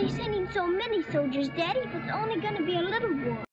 they sending so many soldiers, Daddy? If it's only gonna be a little war.